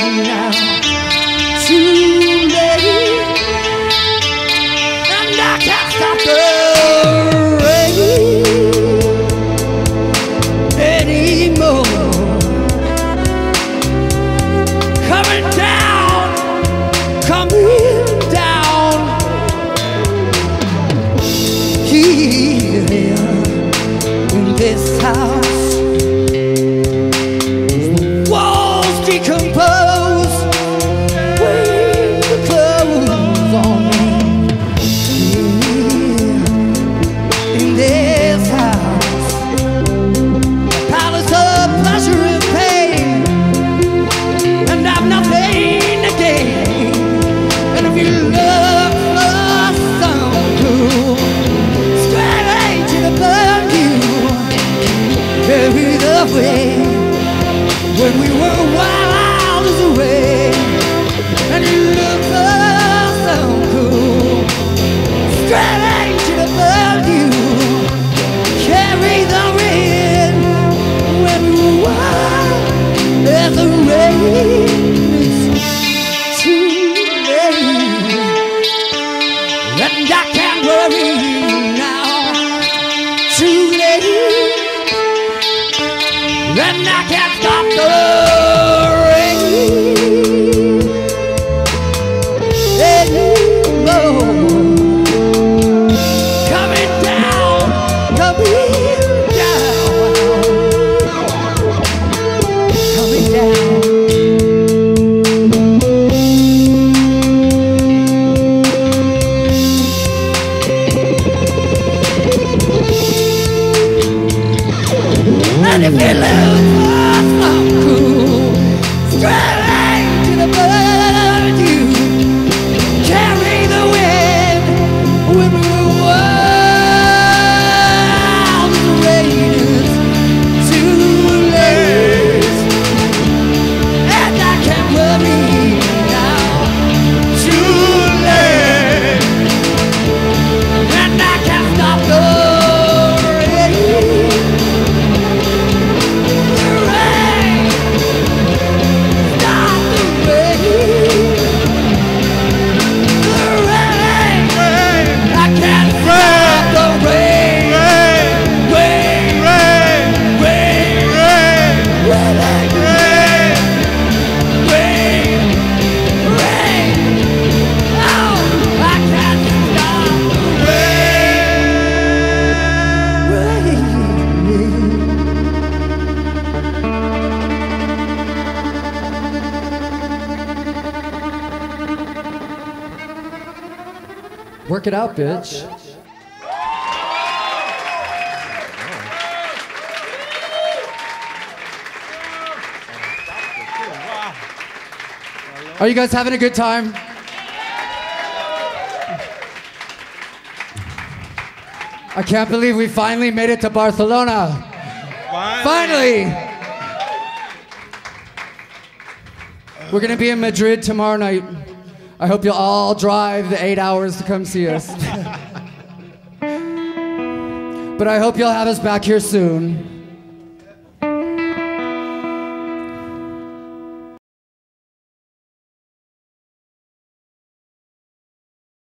Too late. And I can't stop the carry the way when we were wild as the rain. And you look for some cool, straight the burn you carry the wind when you are there's a rain. It's too late, and I can't worry and I can't stop the Work it out, bitch. Are you guys having a good time? I can't believe we finally made it to Barcelona. Finally! We're gonna be in Madrid tomorrow night. I hope you'll all drive the eight hours to come see us. but I hope you'll have us back here soon.